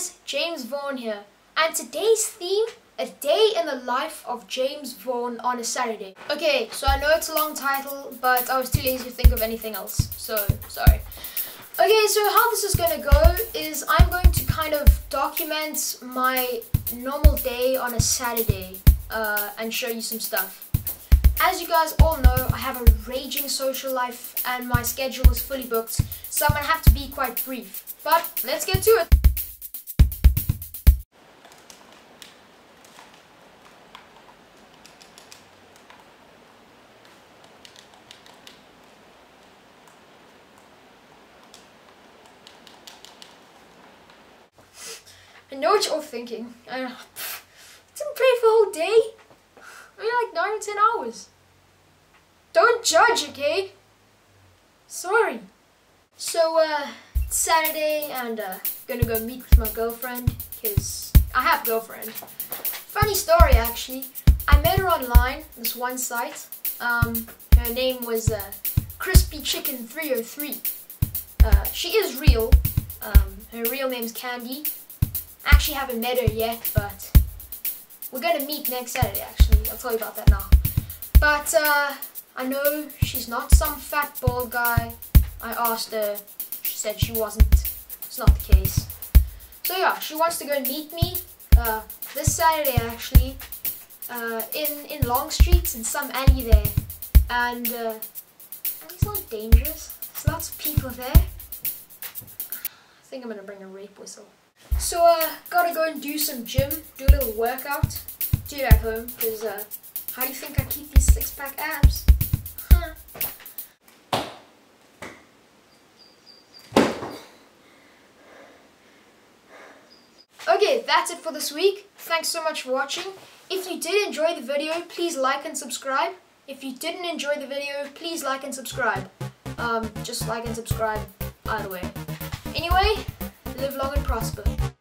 guys, James Vaughan here, and today's theme, a day in the life of James Vaughan on a Saturday. Okay, so I know it's a long title, but I was too lazy to think of anything else, so sorry. Okay, so how this is to go is I'm going to kind of document my normal day on a Saturday uh, and show you some stuff. As you guys all know, I have a raging social life and my schedule is fully booked, so I'm to have to be quite brief. But let's get to it. I know what you're all thinking. I didn't play for a whole day. Only like 9 or 10 hours. Don't judge, okay? Sorry. So, uh, Saturday and uh, gonna go meet with my girlfriend because I have girlfriend. Funny story actually. I met her online, this one site. Um, her name was uh, Crispy Chicken 303. Uh, she is real. Um, her real name's Candy. I actually haven't met her yet, but we're gonna meet next Saturday actually. I'll tell you about that now. But uh, I know she's not some fat bald guy. I asked her she said she wasn't. It's not the case. So yeah, she wants to go and meet me uh, this Saturday actually uh, in in Longstreet in some alley there, and uh, it's not dangerous. There's lots of people there. I think I'm gonna bring a rape whistle. So uh, gotta go and do some gym, do a little workout, do it at home because uh, how do you think I keep these six pack abs? Huh. Okay, that's it for this week. Thanks so much for watching. If you did enjoy the video, please like and subscribe. If you didn't enjoy the video, please like and subscribe. Um, just like and subscribe either way. Anyway, Live long and prosper.